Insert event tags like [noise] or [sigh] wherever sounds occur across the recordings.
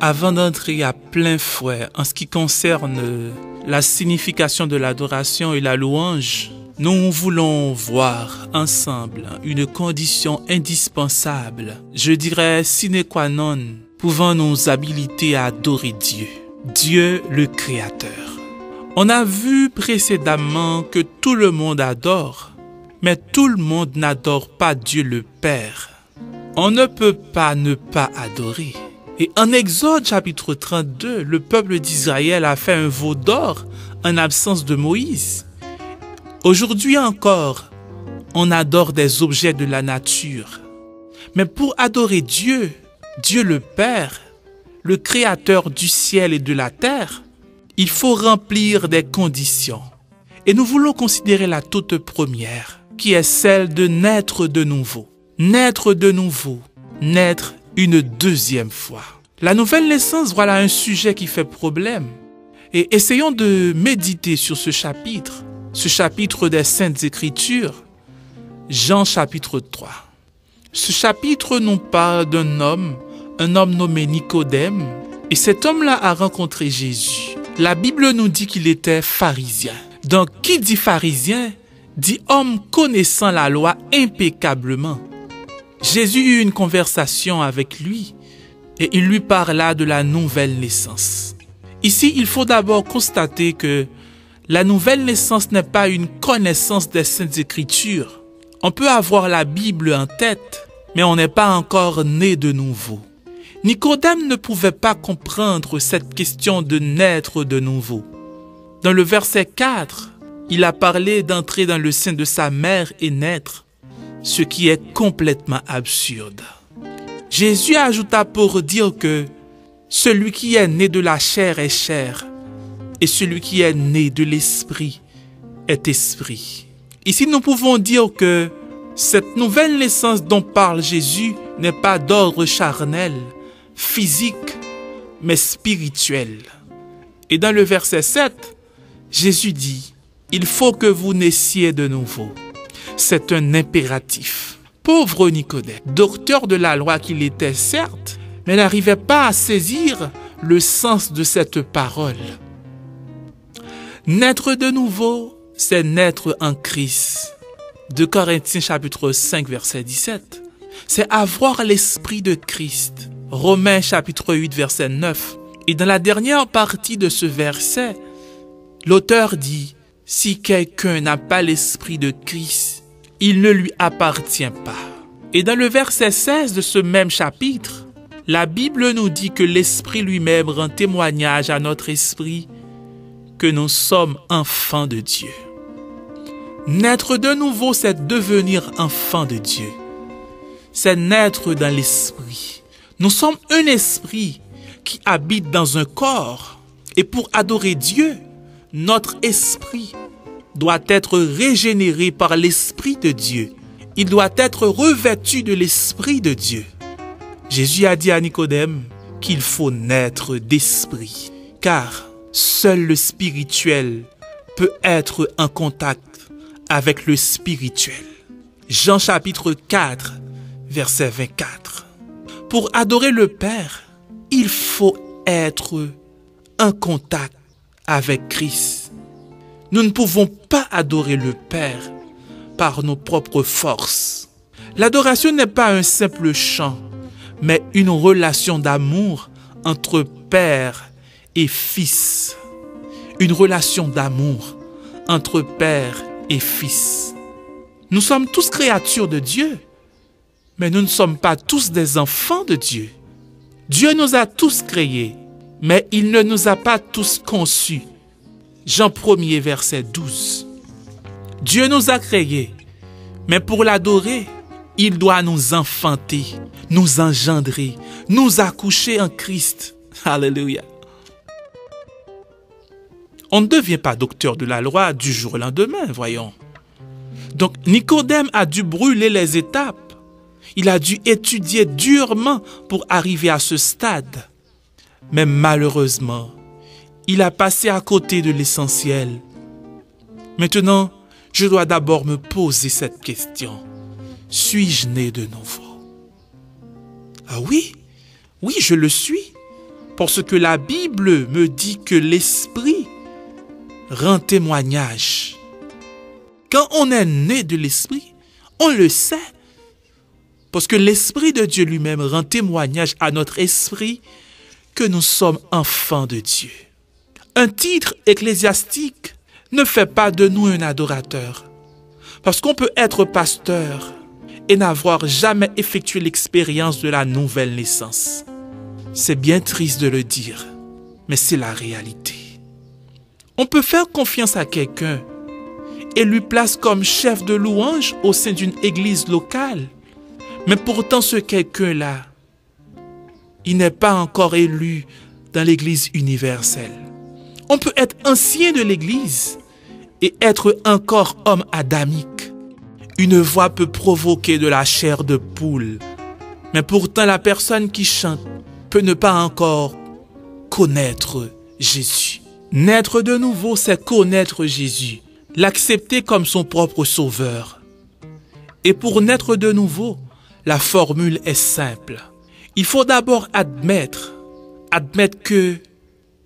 Avant d'entrer à plein fouet en ce qui concerne la signification de l'adoration et la louange, nous voulons voir ensemble une condition indispensable, je dirais sine qua non, pouvant nous habiliter à adorer Dieu, Dieu le Créateur. On a vu précédemment que tout le monde adore, mais tout le monde n'adore pas Dieu le Père. On ne peut pas ne pas adorer. Et en Exode chapitre 32, le peuple d'Israël a fait un veau d'or en absence de Moïse. Aujourd'hui encore, on adore des objets de la nature. Mais pour adorer Dieu, Dieu le Père, le Créateur du ciel et de la terre, il faut remplir des conditions. Et nous voulons considérer la toute première, qui est celle de naître de nouveau. Naître de nouveau, naître une deuxième fois. La nouvelle naissance, voilà un sujet qui fait problème. Et essayons de méditer sur ce chapitre, ce chapitre des Saintes Écritures, Jean chapitre 3. Ce chapitre nous parle d'un homme, un homme nommé Nicodème, et cet homme-là a rencontré Jésus. La Bible nous dit qu'il était pharisien. Donc, qui dit pharisien dit homme connaissant la loi impeccablement. Jésus eut une conversation avec lui et il lui parla de la nouvelle naissance. Ici, il faut d'abord constater que la nouvelle naissance n'est pas une connaissance des saintes écritures. On peut avoir la Bible en tête, mais on n'est pas encore né de nouveau. Nicodème ne pouvait pas comprendre cette question de naître de nouveau. Dans le verset 4, il a parlé d'entrer dans le sein de sa mère et naître, ce qui est complètement absurde. Jésus ajouta pour dire que celui qui est né de la chair est chair, et celui qui est né de l'esprit est esprit. Ici, nous pouvons dire que cette nouvelle naissance dont parle Jésus n'est pas d'ordre charnel, physique, mais spirituel. Et dans le verset 7, Jésus dit, il faut que vous naissiez de nouveau. C'est un impératif. Pauvre Nicodème, docteur de la loi qu'il était certes, mais n'arrivait pas à saisir le sens de cette parole. Naître de nouveau, c'est naître en Christ. De Corinthiens chapitre 5 verset 17. C'est avoir l'esprit de Christ. Romains chapitre 8 verset 9. Et dans la dernière partie de ce verset, l'auteur dit, si quelqu'un n'a pas l'esprit de Christ, il ne lui appartient pas. Et dans le verset 16 de ce même chapitre, la Bible nous dit que l'Esprit lui-même rend témoignage à notre esprit que nous sommes enfants de Dieu. Naître de nouveau, c'est devenir enfant de Dieu. C'est naître dans l'esprit. Nous sommes un esprit qui habite dans un corps. Et pour adorer Dieu, notre esprit doit être régénéré par l'Esprit de Dieu. Il doit être revêtu de l'Esprit de Dieu. Jésus a dit à Nicodème qu'il faut naître d'esprit, car seul le spirituel peut être en contact avec le spirituel. Jean chapitre 4, verset 24. Pour adorer le Père, il faut être en contact avec Christ. Nous ne pouvons pas adorer le Père par nos propres forces. L'adoration n'est pas un simple chant, mais une relation d'amour entre Père et Fils. Une relation d'amour entre Père et Fils. Nous sommes tous créatures de Dieu, mais nous ne sommes pas tous des enfants de Dieu. Dieu nous a tous créés, mais il ne nous a pas tous conçus. Jean 1er verset 12. Dieu nous a créés, mais pour l'adorer, il doit nous enfanter, nous engendrer, nous accoucher en Christ. [laughs] Alléluia. On ne devient pas docteur de la loi du jour au lendemain, voyons. Donc Nicodème a dû brûler les étapes. Il a dû étudier durement pour arriver à ce stade. Mais malheureusement, il a passé à côté de l'essentiel. Maintenant, je dois d'abord me poser cette question. Suis-je né de nouveau? Ah oui, oui, je le suis. Parce que la Bible me dit que l'Esprit rend témoignage. Quand on est né de l'Esprit, on le sait. Parce que l'Esprit de Dieu lui-même rend témoignage à notre esprit que nous sommes enfants de Dieu. Un titre ecclésiastique ne fait pas de nous un adorateur. Parce qu'on peut être pasteur et n'avoir jamais effectué l'expérience de la nouvelle naissance. C'est bien triste de le dire, mais c'est la réalité. On peut faire confiance à quelqu'un et lui place comme chef de louange au sein d'une église locale. Mais pourtant ce quelqu'un-là, il n'est pas encore élu dans l'église universelle. On peut être ancien de l'église et être encore homme adamique. Une voix peut provoquer de la chair de poule, mais pourtant la personne qui chante peut ne pas encore connaître Jésus. Naître de nouveau, c'est connaître Jésus, l'accepter comme son propre sauveur. Et pour naître de nouveau, la formule est simple. Il faut d'abord admettre, admettre que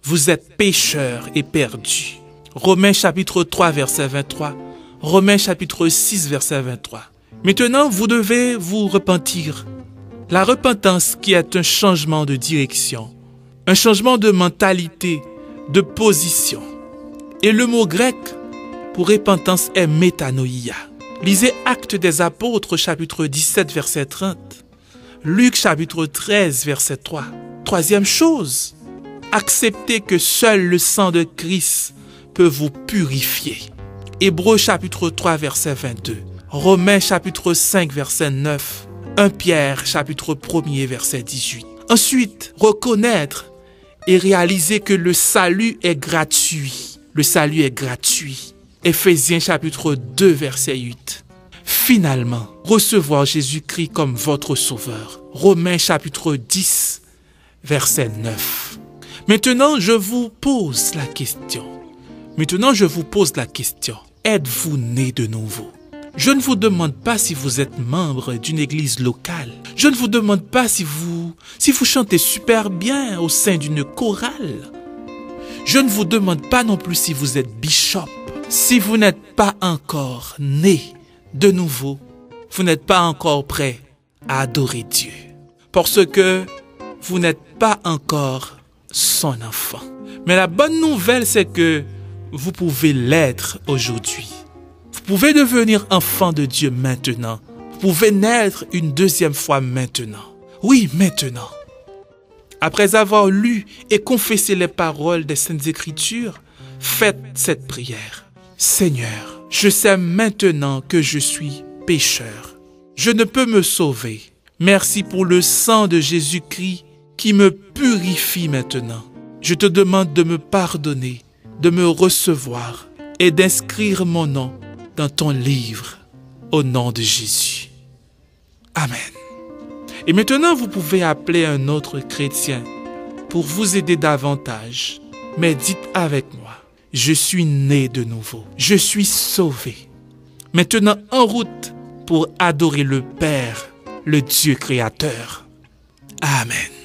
vous êtes pécheur et perdu. Romains chapitre 3 verset 23. Romains chapitre 6 verset 23. Maintenant, vous devez vous repentir. La repentance qui est un changement de direction, un changement de mentalité, de position. Et le mot grec pour repentance est métanoïa. Lisez Actes des Apôtres chapitre 17 verset 30. Luc chapitre 13 verset 3. Troisième chose, acceptez que seul le sang de Christ peut vous purifier. Hébreux chapitre 3 verset 22. Romains chapitre 5 verset 9. 1 Pierre chapitre 1 verset 18. Ensuite, reconnaître et réaliser que le salut est gratuit. Le salut est gratuit. Éphésiens chapitre 2 verset 8. Finalement, recevoir Jésus-Christ comme votre sauveur. Romains chapitre 10 verset 9. Maintenant, je vous pose la question. Maintenant, je vous pose la question. Êtes-vous né de nouveau? Je ne vous demande pas si vous êtes membre d'une église locale. Je ne vous demande pas si vous, si vous chantez super bien au sein d'une chorale. Je ne vous demande pas non plus si vous êtes bishop. Si vous n'êtes pas encore né de nouveau, vous n'êtes pas encore prêt à adorer Dieu. Parce que vous n'êtes pas encore son enfant. Mais la bonne nouvelle, c'est que vous pouvez l'être aujourd'hui. Vous pouvez devenir enfant de Dieu maintenant. Vous pouvez naître une deuxième fois maintenant. Oui, maintenant. Après avoir lu et confessé les paroles des Saintes Écritures, faites cette prière. Seigneur, je sais maintenant que je suis pécheur. Je ne peux me sauver. Merci pour le sang de Jésus-Christ qui me purifie maintenant. Je te demande de me pardonner, de me recevoir et d'inscrire mon nom dans ton livre au nom de Jésus. Amen. Et maintenant, vous pouvez appeler un autre chrétien pour vous aider davantage. Mais dites avec moi, je suis né de nouveau. Je suis sauvé. Maintenant en route pour adorer le Père, le Dieu créateur. Amen.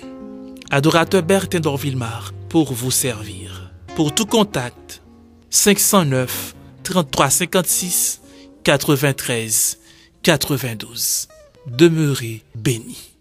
Adorateur Bertin d'Orville-Mar pour vous servir. Pour tout contact, 509 33 56 93 92. Demeurez bénis.